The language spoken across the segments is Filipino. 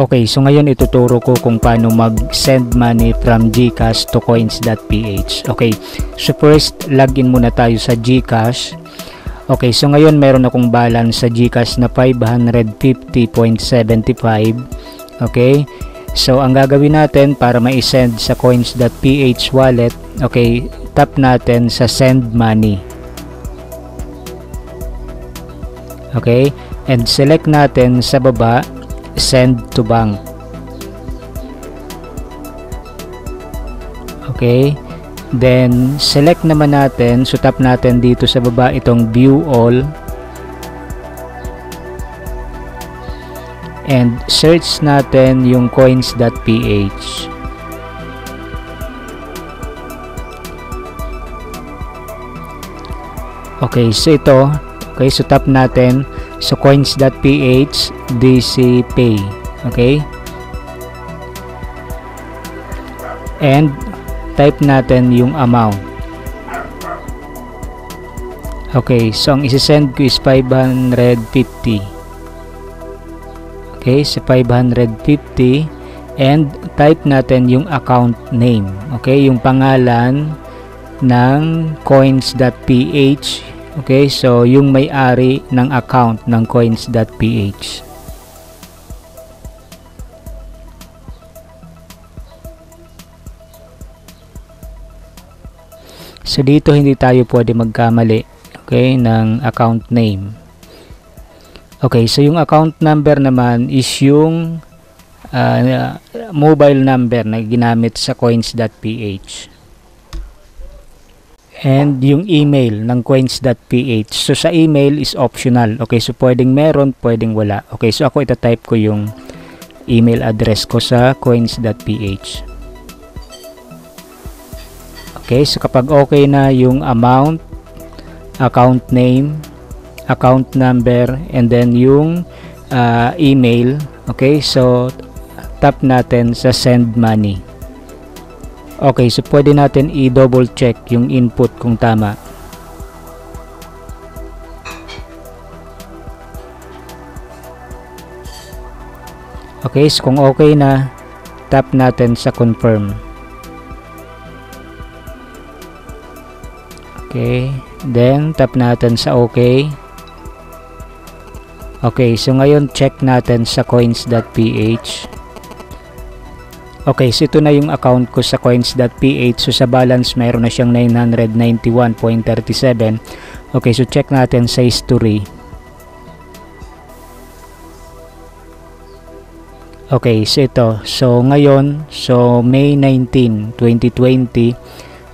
Okay, so ngayon ituturo ko kung paano mag-send money from GCash to coins.ph. Okay, so first login muna tayo sa GCash. Okay, so ngayon meron akong balance sa GCash na 550.75. Okay, so ang gagawin natin para ma-send sa coins.ph wallet, okay, tap natin sa send money. Okay, and select natin sa baba send to bank. Okay, then select naman natin, so tap natin dito sa baba itong view all and search natin yung coins.ph. Okay, so ito, okay, so tap natin sa coins.ph DC Pay. Okay? And type natin yung amount. Okay, so ang isi-send ko is 550. Okay, so 550 and type natin yung account name. Okay, yung pangalan ng coins.ph okay so yung may-ari ng account ng coins.ph so dito hindi tayo pwede magkamali okay ng account name. Okay so yung account number naman is yung uh, mobile number na ginamit sa coins.ph and yung email ng coins.ph. So sa email is optional. Okay, so pwedeng meron, pwedeng wala. Okay, so ako ita-type ko yung email address ko sa coins.ph. Okay, so kapag okay na yung amount, account name, account number, and then yung uh, email, okay, so tap natin sa send money. Okay, so pwede natin i-double check yung input kung tama. Okay, so kung okay na, tap natin sa confirm. Okay, then tap natin sa okay. Okay, so ngayon check natin sa coins.ph. Okay, so ito na yung account ko sa coins.ph. So sa balance mayroon na siyang 991.37. Okay, so check natin sa history. Okay, so ito. So ngayon, so May 19, 2020.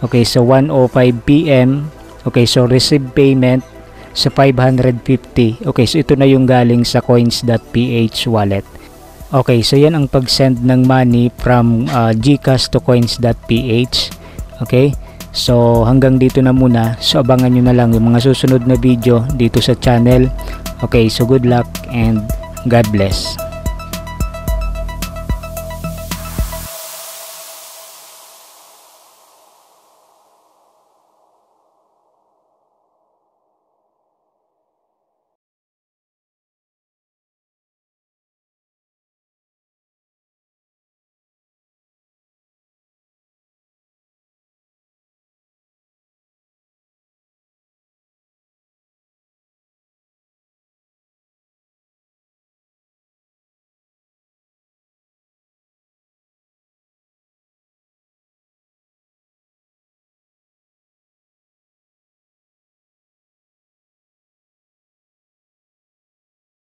Okay, so 1:05 PM. Okay, so receive payment sa 550. Okay, so ito na yung galing sa coins.ph wallet. Okay, so yan ang pag-send ng money from uh, Gcash to coins.ph. Okay? So hanggang dito na muna. So abangan nyo na lang yung mga susunod na video dito sa channel. Okay, so good luck and God bless.